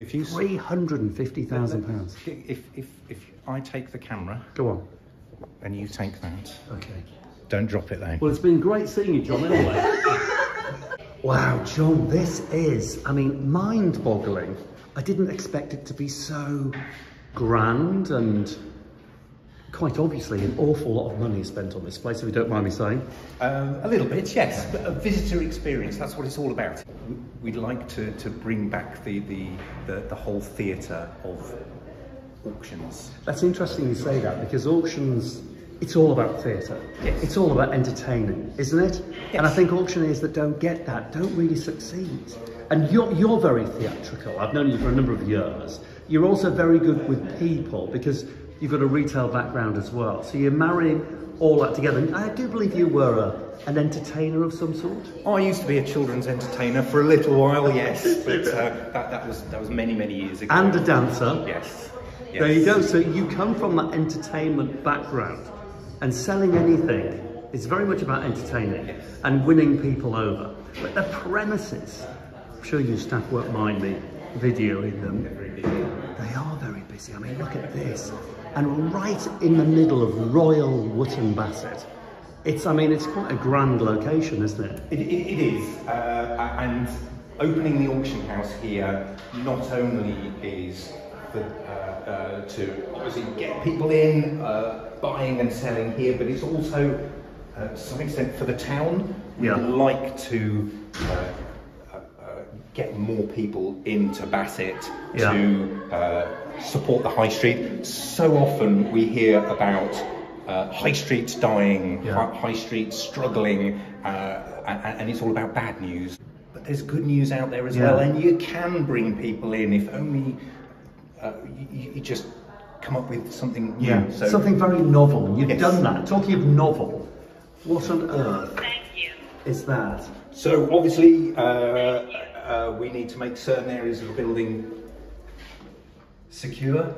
If you Three hundred and fifty thousand pounds. if if if I take the camera Go on. and you take that, Okay. don't drop it though. Well, it's been great seeing you, Jon. Anyway. wow, Jon, this is, I mean, mind-boggling. I didn't expect it to be so grand and quite obviously an awful lot of money is spent on this place, if you don't mind me saying. Um, a little bit, yes. But a visitor experience, that's what it's all about. We- We'd like to, to bring back the, the, the, the whole theatre of auctions. That's interesting you say that because auctions, it's all about theatre. Yes. It's all about entertaining, isn't it? Yes. And I think auctioneers that don't get that don't really succeed. And you're, you're very theatrical. I've known you for a number of years. You're also very good with people because you've got a retail background as well. So you're marrying all that together. And I do believe you were a, an entertainer of some sort. I used to be a children's entertainer for a little while, yes, but uh, that, that was that was many many years ago. And a dancer. yes, yes. There you go. So you come from that entertainment background, and selling anything is very much about entertaining and winning people over. But the premises, I'm sure your staff won't mind me videoing them. They are very busy. I mean, look at this, and right in the middle of Royal Wootton Bassett. It's, I mean, it's quite a grand location, isn't it? It, it, it is, uh, and opening the auction house here not only is for, uh, uh, to obviously get people in, uh, buying and selling here, but it's also, uh, to some extent, for the town. We'd Yeah. like to uh, get more people into Bassett Yeah. to uh, support the high street. So often we hear about uh, high streets dying, Yeah. high streets struggling, uh, and, and it's all about bad news. But there's good news out there as Yeah. well, and you can bring people in if only uh, you, you just come up with something new. So Something very novel. You've Yes. done that. Talking of novel, what on earth Thank you. is that? So obviously, uh, uh, we need to make certain areas of the building secure.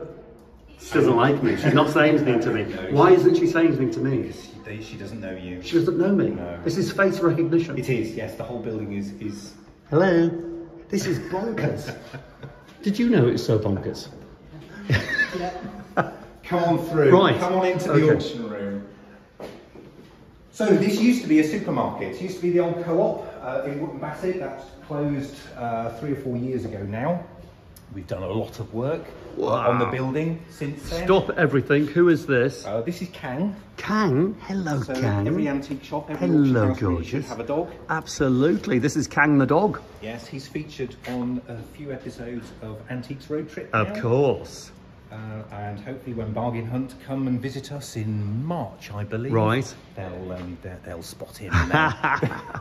She doesn't like me. She's not saying anything to me. Why isn't she saying anything to me? She, she doesn't know you. She doesn't know me. No. This is face recognition. It is, yes. The whole building is is. Hello. This is bonkers. Did you know it's so bonkers? Yeah. Come on through. Right. Come on into the Okay. auction room. So this used to be a supermarket. It used to be the old co-op uh, in Wootton Bassett. That's closed uh, three or four years ago now. We've done a lot of work on the building since then. Stop everything. Who is this? Uh, this is Kang. Kang. Hello, So Kang. every antique shop, every Hello, gorgeous. have a dog. Absolutely. This is Kang the dog. Yes, he's featured on a few episodes of Antiques Road Trip. Of now. course. Uh, and hopefully, when Bargain Hunt come and visit us in March, I believe, Right. they'll um, they'll, they'll spot him.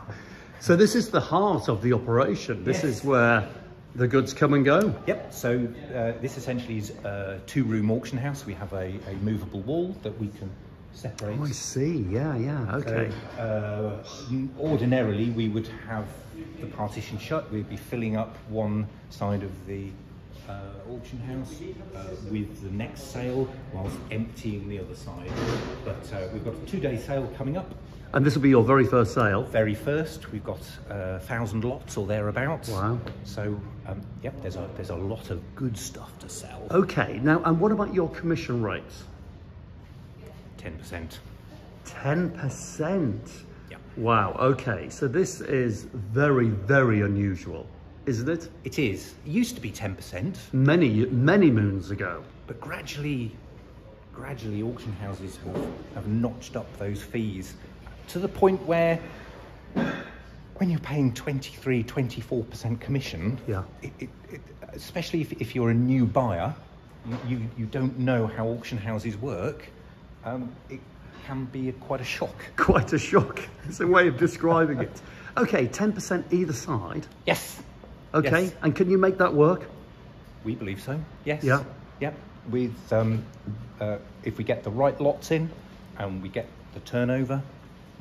So this is the heart of the operation. This Yes. is where the goods come and go. yep. So uh, this essentially is a two-room auction house. We have a, a movable wall that we can separate. Oh, I see. Yeah, yeah. Okay. Uh, ordinarily, we would have the partition shut. We'd be filling up one side of the uh, auction house uh, with the next sale, whilst emptying the other side. But uh, we've got a two-day sale coming up. And this will be your very first sale. Very first, we've got a thousand lots or thereabouts. Wow. So, um, yep, there's a there's a lot of good stuff to sell. Okay. Now, and what about your commission rates? Ten percent. 10%. Yeah. Wow. Okay. So this is very, very unusual, isn't it? It is. It used to be ten percent. Many, many moons ago. But gradually, gradually, auction houses have, have notched up those fees to the point where when you're paying 23, 24% commission, Yeah. it, it, it, especially if, if you're a new buyer, you, you, you don't know how auction houses work, um, it can be a, quite a shock. Quite a shock. It's a way of describing it. Okay, 10% either side. Yes. Okay. Yes. And can you make that work? We believe so. Yes. Yeah. Yep. With um, uh, if we get the right lots in and we get the turnover,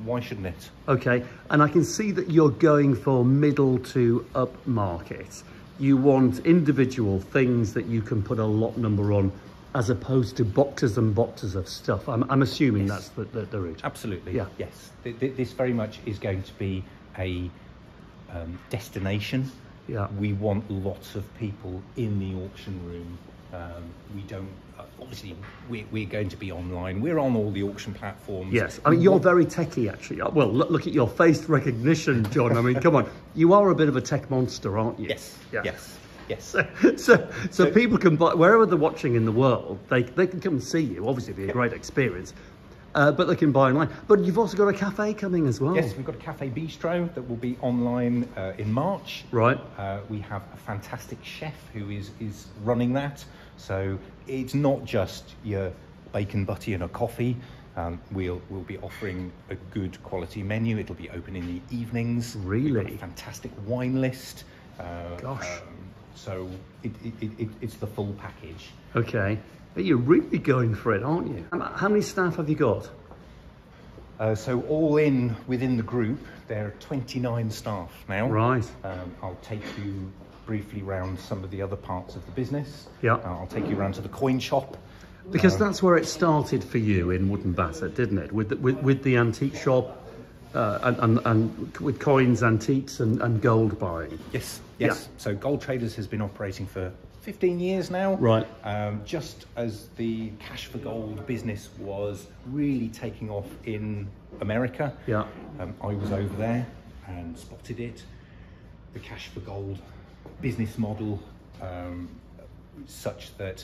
why shouldn't it? Okay. And I can see that you're going for middle to up market. You want individual things that you can put a lot number on as opposed to boxes and boxes of stuff. I'm, I'm assuming Yes. that's the, the, the route. Absolutely. Yeah. Yes. Th- th- This very much is going to be a um, destination Yeah. We want lots of people in the auction room. Um, we don't. Uh, obviously, we, we're going to be online. We're on all the auction platforms. Yes, I mean you're very techie actually. Uh, Well, look, look at your face recognition, Jon. I mean, come on, you are a bit of a tech monster, aren't you? Yes. Yeah. Yes. Yes. So, so, so people can buy wherever they're watching in the world. They they can come and see you. Obviously, it'll be a great experience, uh, but they can buy online. But you've also got a cafe coming as well. Yes, we've got a cafe bistro that will be online uh, in March. Right. Uh, we have a fantastic chef who is is running that. So it's not just your bacon butty and a coffee. Um, we'll we'll be offering a good quality menu. It'll be open in the evenings. Really? a fantastic wine list. Uh, Gosh. um, so it, it, it, it's the full package. Okay. But you're really going for it, aren't you? How- How many staff have you got? Uh, so all in within the group, there are 29 staff now. Right. Um, I'll take you briefly round some of the other parts of the business. Yeah. Uh, I'll take you around to the coin shop. Because Um, that's where it started for you in Wootton Bassett, didn't it? With the, with, with the antique shop uh, and, and, and with coins, antiques, and, and gold buying. Yes, Yeah. yes. So Gold Traders has been operating for 15 years now. Right. Um, just as the cash for gold business was really taking off in America. Yeah. Um, I was over there and spotted it. The cash for gold business model, um, such that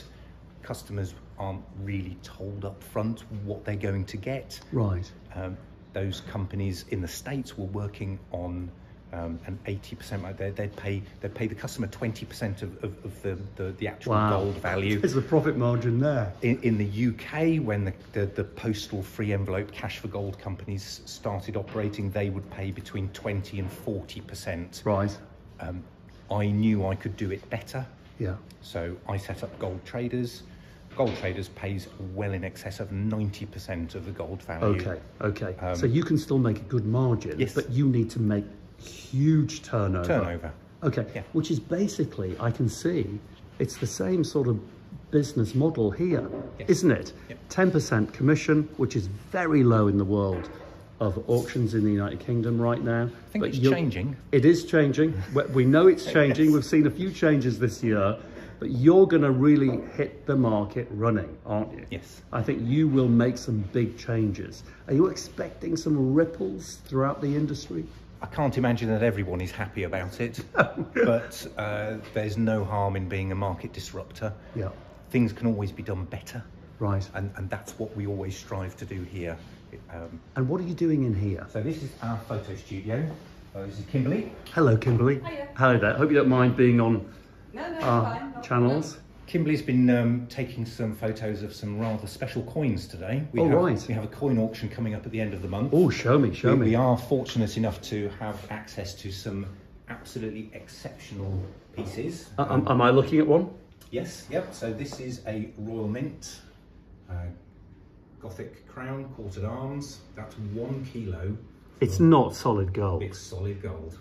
customers aren't really told up front what they're going to get. Right. Um, those companies in the states were working on um, an 80% like they, they'd pay they'd pay the customer 20% of, of, of the, the, the actual Wow. gold value There's the profit margin there. in, in the UK, when the, the, the postal free envelope cash for gold companies started operating, they would pay between 20 and 40%. Right. Um, I knew I could do it better, Yeah. so I set up Gold Traders. Gold Traders pays well in excess of 90% of the gold value. Okay. Okay. Um, so you can still make a good margin, Yes. but you need to make huge turnover. Turnover. Okay. Yeah. Which is basically, I can see, it's the same sort of business model here, Yes. not it? Yep. 10% commission, which is very low in the world of auctions in the United Kingdom right now. I think But it's changing. It is changing. We- We know it's changing. Yes. We've seen a few changes this year, but you're going to really hit the market running, aren't you? Yes. I think you will make some big changes. Are you expecting some ripples throughout the industry? I can't imagine that everyone is happy about it, but uh, there's no harm in being a market disruptor. Yeah. Things can always be done better, Right. and, and that's what we always strive to do here. Um, And what are you doing in here? so this is our photo studio. Uh, this is Kimberly. Hello, Kimberly. Hiya. Hello there. Hope you don't mind being on No, no, our fine. not- channels. Kimberly's been um, taking some photos of some rather special coins today. We Oh, have, right. We have a coin auction coming up at the end of the month. Oh, show me, show we, me. we are fortunate enough to have access to some absolutely exceptional pieces. Uh, am, am I looking at one? Yes, yep. So this is a Royal Mint uh, Gothic crown, quartered arms. That's one kilo. It's not solid gold. It's solid gold.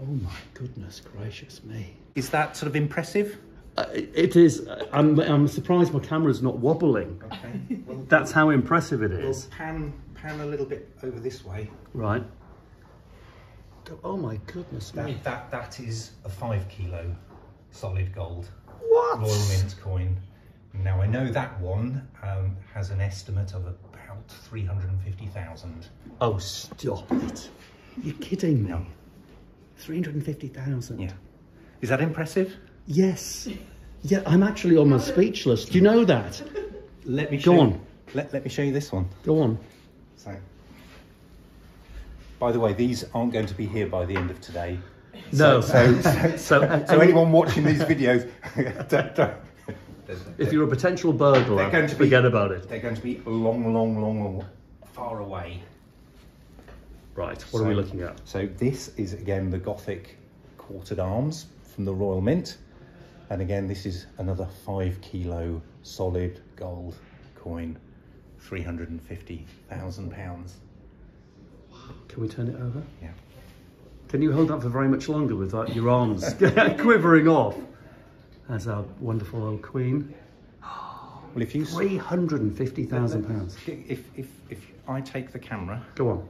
Oh my goodness gracious me. Is that sort of impressive? Uh, it is. I'm, I'm surprised my camera's not wobbling. Okay. Well, That's how impressive it is. we'll pan pan a little bit over this way. Right. Oh my goodness me. That that, that is a five kilo solid gold What? Royal Mint coin. Now I know that one um, has an estimate of about three hundred and fifty thousand. Oh, stop it. You're kidding me. 350,000. Yeah. Is that impressive? Yes. Yeah, I'm actually almost speechless. Do you know that? Let me Go show on. You, let, let me show you this one. Go on. So, by the way, these aren't going to be here by the end of today. No. So, so, so, So, so anyone watching these videos, don't, don't, If you're a potential burglar, they're going to be, forget about it. They're going to be long, long, long, long, far away. Right, what are we looking at? So this is again the Gothic quartered arms from the Royal Mint, and again this is another five kilo solid gold coin, three hundred and fifty thousand pounds. Can we turn it over? Yeah. Can you hold that for very much longer with your arms quivering off? As our wonderful old queen. Well, if you £350,000. if if if I take the camera Go on.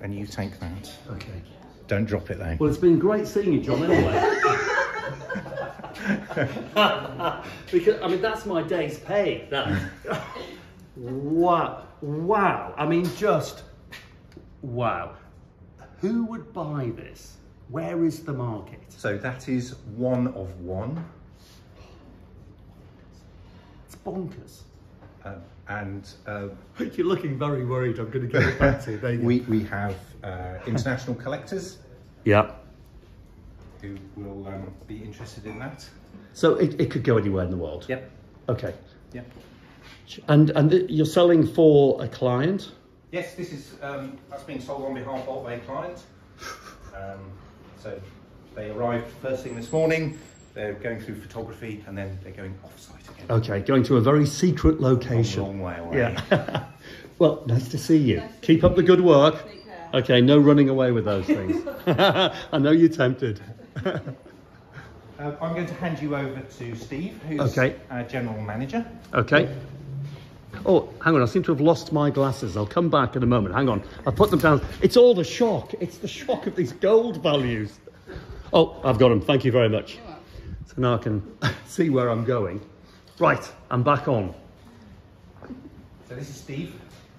and you take that, Okay. Don't drop it though. Well, it's been great seeing you, Jon, anyway. because, I mean, that's my day's pay. That. wow. Wow. I mean, just wow. Who would buy this? Where is the market? So that is one of one. It's bonkers. Uh, and uh, You're looking very worried. I'm going to give it back to you. There you go. we, we have uh, international collectors Yeah. who will um, be interested in that. So it, it could go anywhere in the world. Yep. Okay. Yep. And and th- you're selling for a client. Yes, this is um, that's being sold on behalf of a client. Um, so they arrived first thing this morning. They're going through photography and then they're going off site again. Okay, going to a very secret A location. long way away. Yeah. well, nice to see you. Keep up the good work. Take care. Okay, no running away with those things. I know you're tempted. Uh, I'm going to hand you over to Steve, who's Okay. our general manager. Okay. Oh, hang on, I seem to have lost my glasses. I'll come back in a moment. Hang on. I'll put them down. It's all the shock. It's the shock of these gold values. Oh, I've got them. Thank you very much. So now I can see where I'm going. Right, I'm back on. So this is Steve.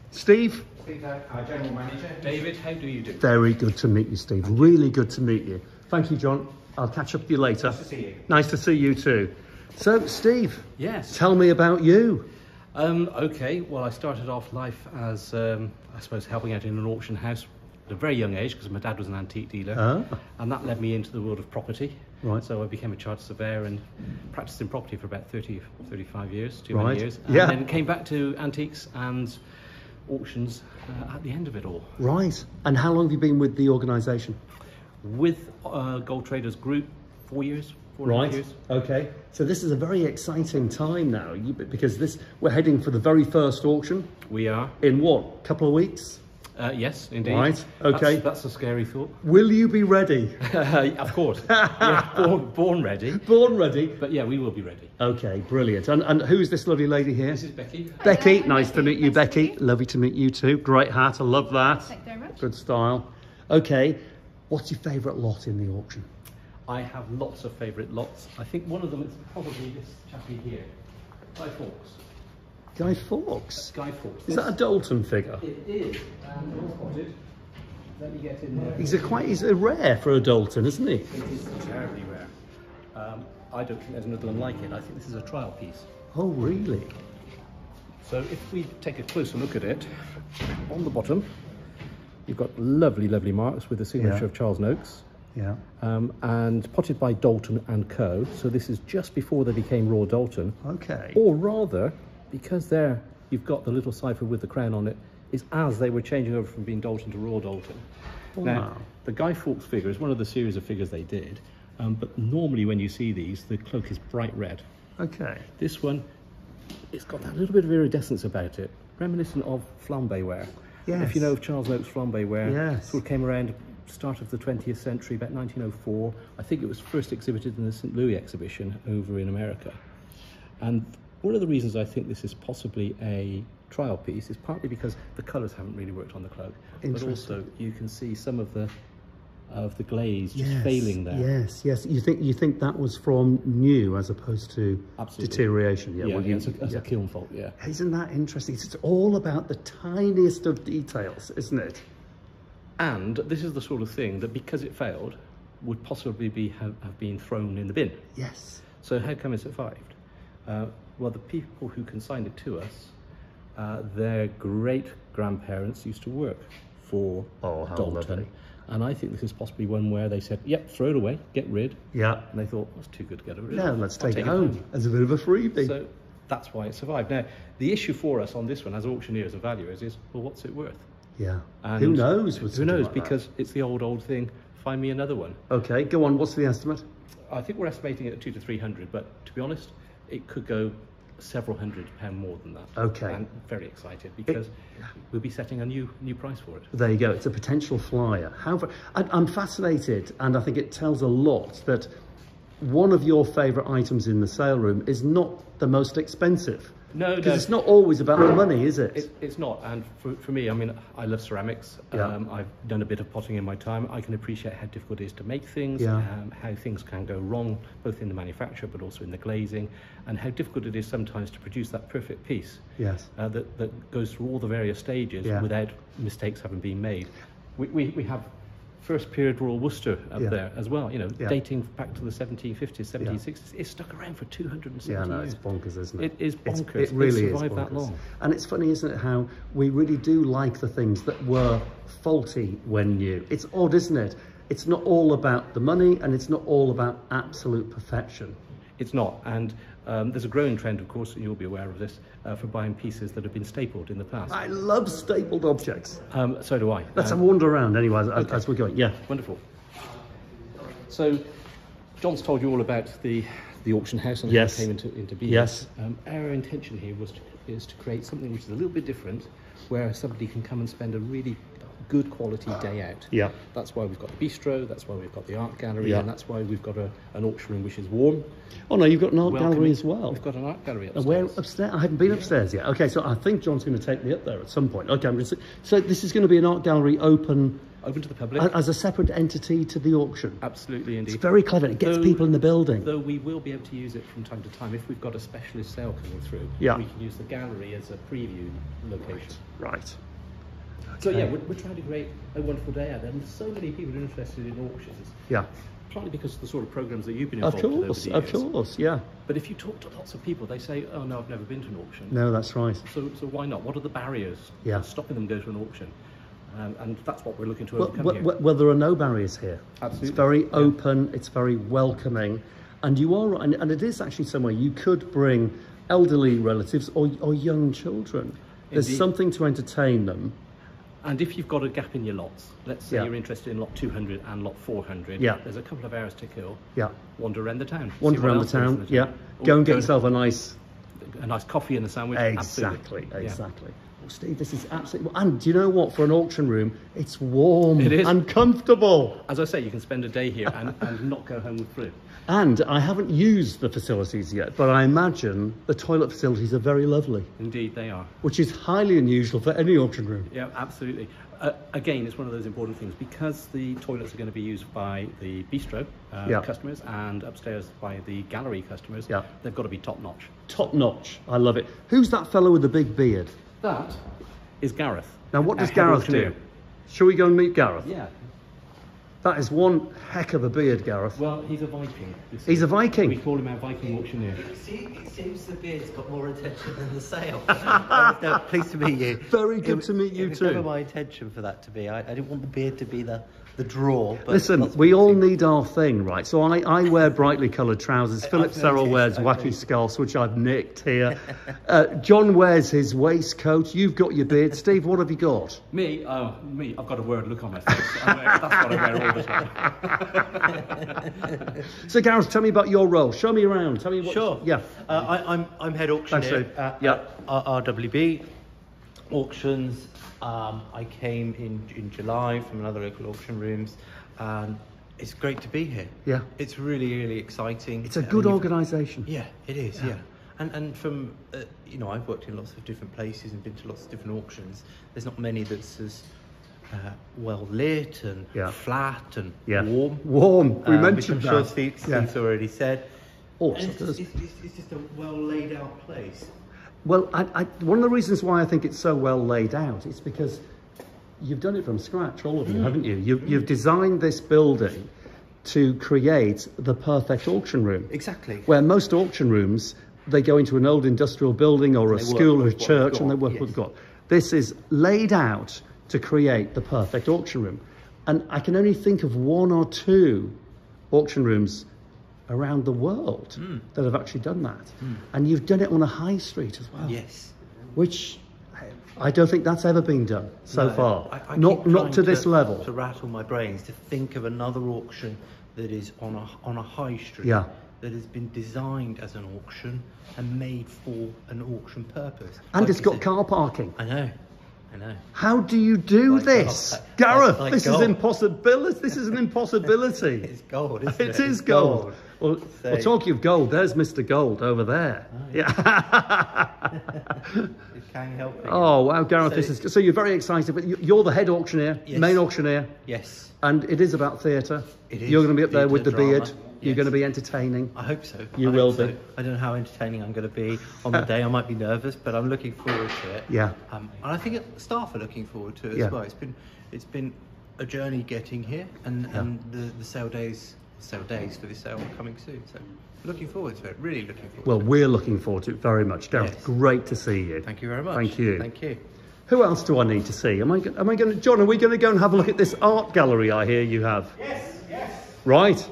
Steve, Steve's our, our general manager. David, how do you do? very good to meet you, Steve. Really good to meet you. Thank you, Jon. I'll catch up with you later. Nice to see you. Nice to see you too. So, Steve, Yes. tell me about you. Um, okay, well, I started off life as, um, I suppose, helping out in an auction house at a very young age because my dad was an antique dealer. Ah. And that led me into the world of property. Right. So I became a chartered surveyor and practiced in property for about 30, 35 years, too Right. many years. And Yeah. then came back to antiques and auctions uh, at the end of it all. Right. And how long have you been with the organisation? With uh, Gold Traders Group, four years, four and a half Right. years. Okay. So this is a very exciting time now you, because this we're heading for the very first auction We are. in what? Couple of weeks. Uh, yes, indeed. Right, okay. That's, that's a scary thought. Will you be ready? of course. yeah, born, born ready. Born ready. But yeah, we will be ready. Okay, brilliant. And and who's this lovely lady here? This is Becky. Becky. Nice to meet you, Becky. Lovely to meet you too. Great hat. I love that. Thank you very much. Good style. Okay. What's your favourite lot in the auction? I have lots of favourite lots. I think one of them is probably this chappie here. Guy Fawkes. Guy Fawkes. Guy Fawkes. Is that a Doulton figure? It is. And spotted. Let me get in there. He's a quite he's a rare for a Doulton, isn't he? It is terribly rare. Um, I don't think there's another one like it. I think this is a trial piece. Oh, really? So if we take a closer look at it, on the bottom, you've got lovely, lovely marks with the signature Yeah. of Charles Noakes. Yeah. um, and potted by Doulton and Co. So this is just before they became Royal Doulton, Okay. or rather, because there you've got the little cipher with the crown on it, is as they were changing over from being Doulton to Royal Doulton. Wow. Now, the Guy Fawkes figure is one of the series of figures they did, um, but normally when you see these, the cloak is bright red. Okay. This one, it's got that little bit of iridescence about it, reminiscent of flambe ware. Yes. If you know of Charles Noakes flambe ware, Yes. sort of came around start of the 20th century, about 1904. I think it was first exhibited in the St. Louis exhibition over in America. And one of the reasons I think this is possibly a trial piece is partly because the colours haven't really worked on the cloak, but also you can see some of the of the glaze just yes. failing there. Yes, yes. You think you think that was from new as opposed to Absolutely. deterioration? Yeah, well, yeah, you- it's, a, it's yeah. a kiln fault, yeah. Isn't that interesting? It's all about the tiniest of details, isn't it? And this is the sort of thing that because it failed, would possibly be have, have been thrown in the bin. Yes. So how come it survived? Uh, well, the people who consigned it to us, uh, their great grandparents used to work for Oh, Doulton. And I think this is possibly one where they said, yep, throw it away, get rid. Yeah. And they thought, that's too good to get rid of. Yeah, let's I'll take, it home as a bit of a freebie. So that's why it survived. Now, the issue for us on this one, as auctioneers and valuers, is, well, what's it worth? yeah. And Who knows? Who knows? like that? because it's the old, old thing, find me another one. Okay, go on. What's the estimate? I think we're estimating it at two to three hundred, but to be honest, it could go several hundred pound more than that. Okay. I'm very excited because we'll be setting a new new price for it. There you go. It's a potential flyer. However, I, I'm fascinated, and I think it tells a lot that one of your favourite items in the sale room is not the most expensive. No, Because no. it's not always about the money, is it? It, it's not, and for, for me, I mean, I love ceramics. Yeah. Um, I've done a bit of potting in my time. I can appreciate how difficult it is to make things, Yeah. um, how things can go wrong, both in the manufacture but also in the glazing, and how difficult it is sometimes to produce that perfect piece yes. uh, that, that goes through all the various stages Yeah. without mistakes having been made. We, we, we have first period Royal Worcester up Yeah. there as well, you know, Yeah. dating back to the 1750s, 1760s. It's stuck around for 270 Yeah, no, years. it's bonkers, isn't it? It is It's- bonkers. It really it is survived that bonkers. long. And it's funny, isn't it, how we really do like the things that were faulty when new. It's odd, isn't it? It's not all about the money and it's not all about absolute perfection. It's not, and um, there's a growing trend, of course, and you'll be aware of this, uh, for buying pieces that have been stapled in the past. I love stapled objects. Um, so do I. Let's Um, have a wander around anyway as, as we're going. Yeah. Wonderful. So, Jon's told you all about the the auction house and Yes. how it came into, into being. Yes. Um, our intention here was to, is to create something which is a little bit different, where somebody can come and spend a really good quality day ah. out. Yeah. That's why we've got the bistro. That's why we've got the art gallery, Yeah. and that's why we've got a, an auction room which is warm. Oh no, you've got an art welcoming. gallery as well. We've got an art gallery upstairs. Where upstairs? I haven't been upstairs yet. Okay, so I think Jon's going to take me up there at some point. Okay, I'm going to. So this is going to be an art gallery open Open to the public. as a separate entity to the auction. Absolutely, indeed. It's very clever. It gets Though- people in the building. Though we will be able to use it from time to time if we've got a specialist sale coming through. Yeah. We can use the gallery as a preview location. Right. Right. So yeah, we're, we're trying to create a wonderful day out there, and so many people are interested in auctions. Yeah. Partly because of the sort of programs that you've been Of involved with course. over Of course. Yeah. But if you talk to lots of people, they say, "Oh no, I've never been to an auction." No, that's right. So, so why not? What are the barriers Yeah. stopping them going to an auction? Um, and that's what we're looking to overcome well, here. well, well, there are no barriers here. Absolutely. It's very open. It's very welcoming, and you are right. And, and it is actually somewhere you could bring elderly relatives or, or young children. There's something to entertain them. And if you've got a gap in your lots, let's say Yeah. you're interested in lot 200 and lot 400, Yeah. there's a couple of hours to kill. Yeah. Wander around the town. Wander around the is in town. Yeah. town. Go and get Go yourself a nice a nice coffee and a sandwich. Exactly, Absolutely. Exactly. Well, Steve, this is absolutely. And do you know what? For an auction room, it's warm It is. and comfortable. As I say, you can spend a day here and, and not go home with flu. And I haven't used the facilities yet, but I imagine the toilet facilities are very lovely, Indeed, they are. which is highly unusual for any auction room. Yeah, absolutely. Uh, again, it's one of those important things because the toilets are going to be used by the bistro uh, Yeah. customers and upstairs by the gallery customers. Yeah. They've got to be top notch. Top notch. I love it. Who's that fellow with the big beard? That is Gareth. Now, what does head Gareth do? Shall we go and meet Gareth? Yeah. That is one heck of a beard, Gareth. Well, he's a Viking. you see. He's a Viking. We call him our Viking auctioneer. See, it seems the beard's got more attention than the sale. Uh, no, pleased to meet you. Very good was- to meet you it was too. never my intention for that to be. I, I didn't want the beard to be the, the draw. But Listen, we all seem- need our thing, right? So I, I wear brightly coloured trousers. Philip I've Serrell wears I've wacky noticed. scarves, which I've nicked here. uh, Jon wears his waistcoat. You've got your beard. Steve, what have you got? Me, oh, me, I've got a word look on my face. Wear, that's what I wear all the time. So, Gareth, tell me about your role. Show me around. Tell me what. Sure. Yeah. Uh, I, I'm, I'm head Thanks, auctioneer Steve. at, Yeah. at RWB auctions. Um, I came in in July from another local auction rooms, and it's great to be here. Yeah. It's really really exciting. It's a good you've- organisation. Yeah, it is. Yeah, and and from uh, you know I've worked in lots of different places and been to lots of different auctions. There's not many that's as uh, well lit and Yeah. flat and Yeah. warm. Warm. We um, mentioned which I'm sure that. Steve, Yeah. Steve's already said. Oh, it's, it's, it's, it's just a well laid out place. Well, I, I, one of the reasons why I think it's so well laid out is because you've done it from scratch, all of you, haven't you? You've, you've designed this building to create the perfect auction room. Exactly. Where most auction rooms, they go into an old industrial building or a school or a with church and they work with yes. what they've. This is laid out to create the perfect auction room. And I can only think of one or two auction rooms around the world Hmm. that have actually done that. And you've done it on a high street as well Yes. which I don't think that's ever been done so No, far. I- I not not to this level. To rattle my brains to think of another auction that is on a on a high street. Yeah. That has been designed as an auction and made for an auction purpose. and Like it's got car parking. I know. I know. How do you do Like this? gold. Gareth, Like this gold. is impossibility. This is an impossibility. It's gold, isn't it? It is It's gold. Well, So- well, talking of gold, there's Mr. Gold over there. Oh, yeah. It can help. it. oh wow, Gareth, So- this is so you're very excited. But you- you're the head auctioneer, Yes. main auctioneer, Yes, and it is about theatre. It is You're going to be up there with the theatre, beard. Drama, You're going to be entertaining. I hope so. You I will so. be. I don't know how entertaining I'm going to be on the day. I might be nervous, but I'm looking forward to it. Yeah. Um, and I think staff are looking forward to it Yeah. as well. It's been it's been a journey getting here, and Yeah. and the, the sale days sale days for this sale are coming soon. So looking forward to it. Really looking forward. Well, to we're looking forward to it very much. Gareth, Yes. great to see you. Thank you very much. Thank you. Thank you. Who else do I need to see? Am I, go- am I going to, Jon, are we going to go and have a look at this art gallery I hear you have? Yes, yes. Right.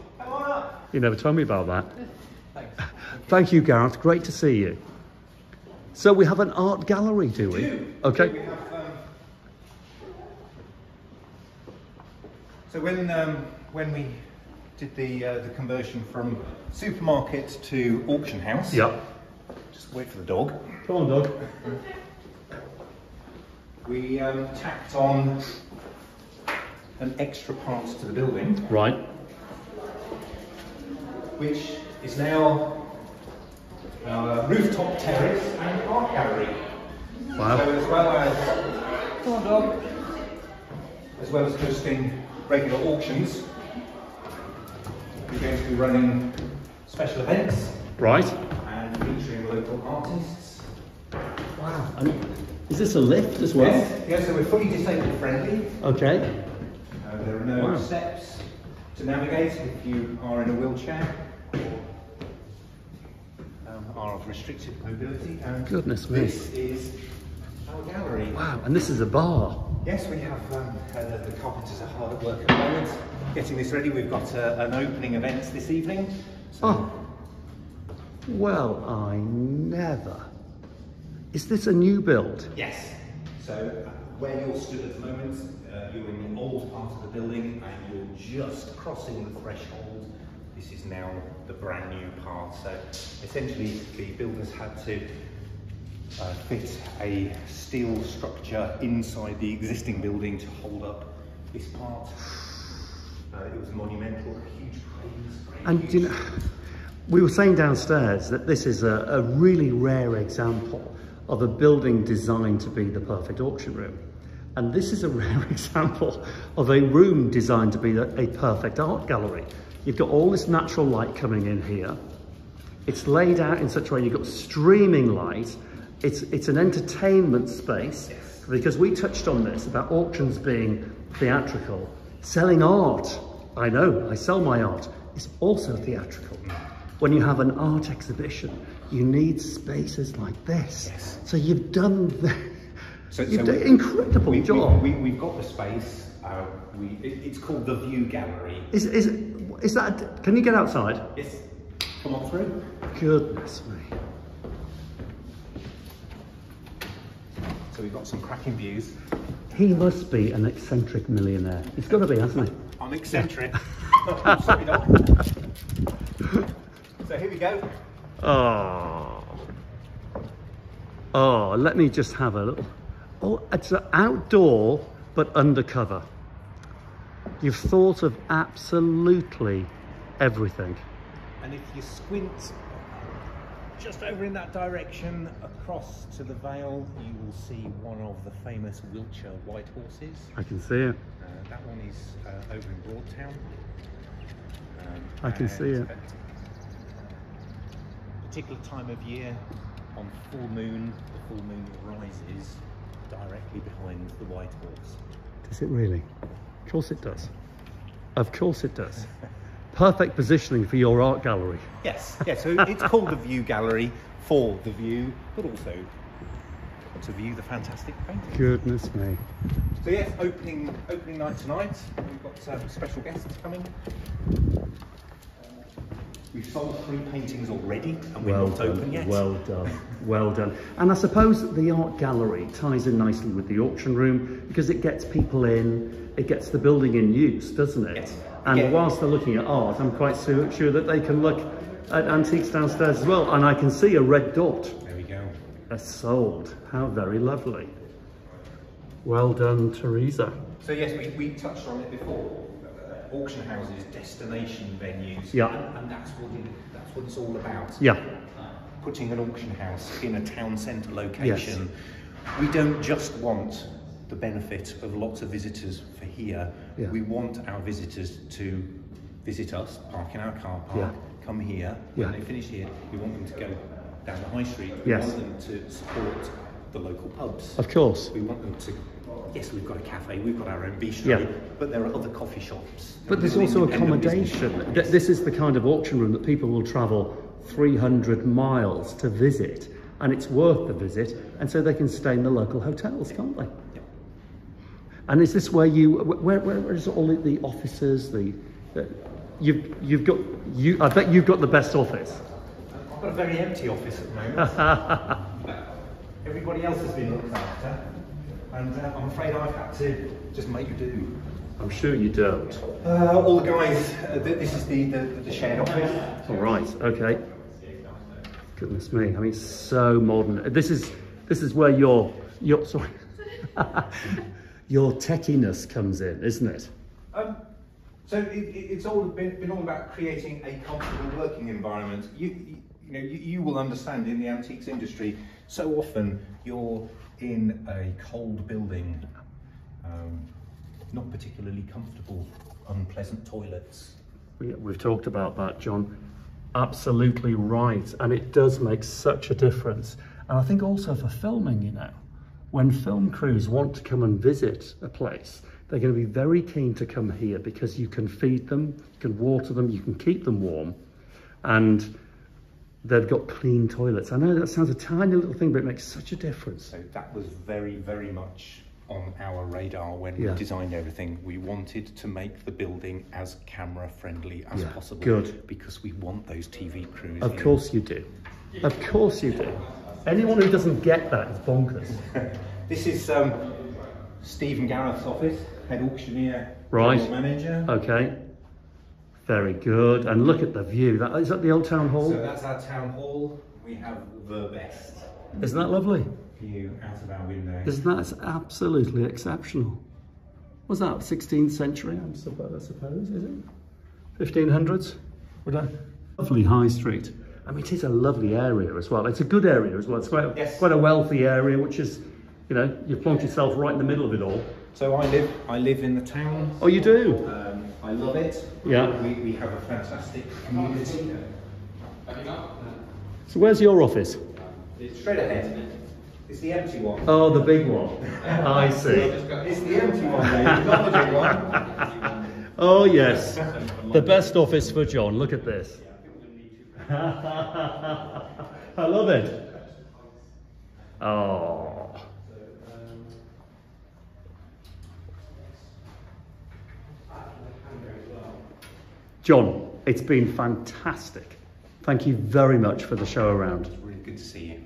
Come on up. You never told me about that. Thanks. Thank you, Gareth. Great to see you. So we have an art gallery, do we? do. Okay. We have, um, so when um, when we did the uh, the conversion from supermarket to auction house, Yep. just wait for the dog. Come on, dog. We um, tacked on an extra part to the building, Right. Which is now our rooftop terrace and art gallery. So as well as come on, dog. as well as hosting regular auctions, we're going to be running special events Right. and featuring local artists. Wow. And is this a lift as well? Yes, yes, so we're fully disabled friendly. Okay. Uh, there are no Wow. steps to navigate if you are in a wheelchair or are of restricted mobility. And Goodness me. This is our gallery. Wow. And this is a bar. Yes, we have um, uh, the, the carpenters are hard at work at the moment getting this ready. We've got uh, an opening event this evening. So Oh. Well, I never. Is this a new build? Yes. So uh, where you're stood at the moment, uh, you're in the old part of the building and you're just crossing the threshold. This is now the brand new part. So essentially the builders had to uh, fit a steel structure inside the existing building to hold up this part. Uh, it was monumental, huge cranes. And you know, we were saying downstairs that this is a, a really rare example of a building designed to be the perfect auction room. And this is a rare example of a room designed to be a perfect art gallery. You've got all this natural light coming in here. It's laid out in such a way you've got streaming light. It's, it's an entertainment space because we touched on this about auctions being theatrical. Selling art, I know, I sell my art, is also theatrical. When you have an art exhibition, you need spaces like this. Yes. So you've done the, So- you've so done we- incredible we, job. We, we, have got the space. Uh, we, it, it's called the View Gallery. is, is, is that, can you get outside? Yes. Come on through. Goodness me. So we've got some cracking views. He must be an eccentric millionaire. He's got to be, hasn't he? I'm eccentric. oh, sorry, so here we go. Oh. Oh, let me just have a little. Oh, it's an outdoor but undercover. You've thought of absolutely everything. And if you squint just over in that direction across to the Vale, you will see one of the famous Wiltshire white horses. I can see it. Uh, that one is uh, over in Broadtown. Um, I can see it. Particular time of year, on full moon, the full moon rises directly behind the white horse. Does it really? Of course it does. Of course it does. Perfect positioning for your art gallery. Yes, yes. So it's called the View Gallery for the view, but also to view the fantastic painting. Goodness me. So yes, opening opening night tonight. We've got um, special guests coming. We've sold three paintings already, and we're Well not done, open yet. well done, well done. And I suppose the art gallery ties in nicely with the auction room because it gets people in, it gets the building in use, doesn't it? Yes. And Yeah. whilst they're looking at art, I'm quite su- sure that they can look at antiques downstairs as well. And I can see a red dot. there we go. Sold. How very lovely. Well done, Teresa. So yes, we, we touched on it before. Uh, auction houses, destination venues. Yeah. And, and that's what it, that's what it's all about. Yeah, Putting an auction house in a town centre location. We don't just want the benefit of lots of visitors for here. Yeah. We want our visitors to visit us, park in our car park, Yeah. come here. Yeah. When they finish here, we want them to go down the high street. We Yes. want them to support the local pubs. of course. We want them to. Yes, we've got a cafe, we've got our own bistro, Yeah. but there are other coffee shops. But there's also accommodation. Th- This is the kind of auction room that people will travel 300 miles to visit, and it's worth the visit, and so they can stay in the local hotels, can't they? Yeah. And is this where you, where, where, is all the- the offices, the, the you've, you've got, you, I bet you've got the best office. I've got a very empty office at the moment. Everybody else has been looked after, and uh, I'm afraid I've had to just make you do. I'm sure you don't. Uh, all the guys, uh, this is the, the, the shared office. All right, okay. Goodness me, I mean, so modern. This is, this is where your, your, sorry, your techiness comes in, isn't it? Um, so it, it, it's all been, been all about creating a comfortable working environment. You, you, you know, you, you will understand in the antiques industry. So often you're in a cold building, um, not particularly comfortable, unpleasant toilets. We, we've talked about that, Jon. Absolutely right. And it does make such a difference. And I think also for filming, you know, when film crews want to come and visit a place, they're going to be very keen to come here because you can feed them, you can water them, you can keep them warm, and they've got clean toilets. I know that sounds a tiny little thing, but it makes such a difference. So that was very, very much on our radar when Yeah. we designed everything. We wanted to make the building as camera friendly as Yeah, possible. good. Because we want those TV crews. Of in. course you do. Of course you do. Anyone who doesn't get that is bonkers. This is um, Stephen Gareth's office, head auctioneer, Right. manager. Okay. Very good. And look at the view. That is that the old town hall? So that's our town hall. We have the best Isn't that lovely? view out of our window. Isn't that absolutely exceptional? Was that 16th century? I'm suppose, I suppose is it? 1500s? Would I? Lovely high street. I mean, it is a lovely area as well. It's a good area as well. It's quite, Yes. quite a wealthy area, which is, you know, you've plonked yourself right in the middle of it all. So I live, I live in the town. Oh, you do? Um, I love it. Yeah. We, we have a fantastic community. So where's your office? It's straight ahead. It's the empty one. Oh, the big one. I see. It's the empty one, David, not the big one. Oh, yes. The best office for Jon. Look at this. I love it. Oh. Jon, it's been fantastic. Thank you very much for the show around. It's really good to see you.